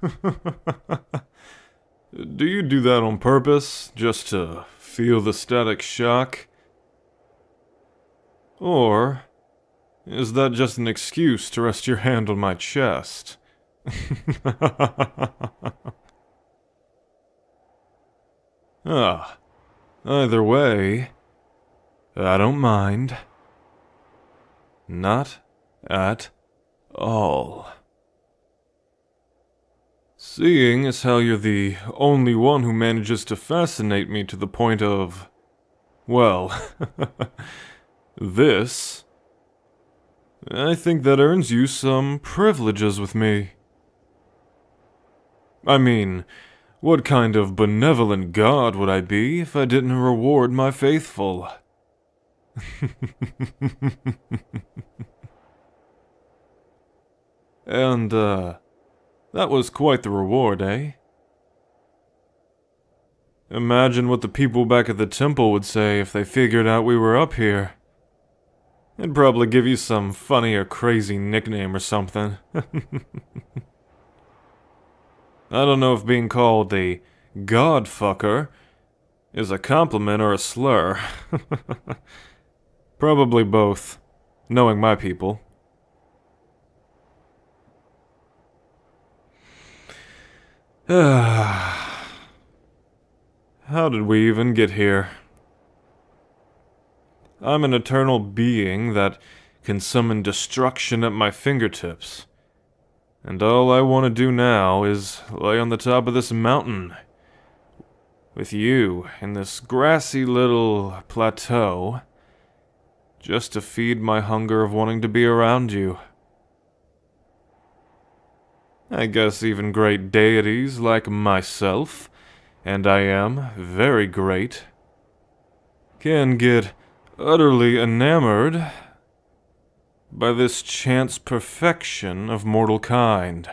do you do that on purpose, just to feel the static shock? Or is that just an excuse to rest your hand on my chest? ah, either way, I don't mind. Not at all. Seeing as how you're the only one who manages to fascinate me to the point of. well. this. I think that earns you some privileges with me. I mean, what kind of benevolent god would I be if I didn't reward my faithful? and, uh, that was quite the reward, eh? Imagine what the people back at the temple would say if they figured out we were up here. They'd probably give you some funny or crazy nickname or something. I don't know if being called a godfucker is a compliment or a slur. Probably both, knowing my people. How did we even get here? I'm an eternal being that can summon destruction at my fingertips. And all I want to do now is lay on the top of this mountain. With you in this grassy little plateau. Just to feed my hunger of wanting to be around you. I guess even great deities like myself, and I am very great, can get utterly enamored by this chance perfection of mortal kind.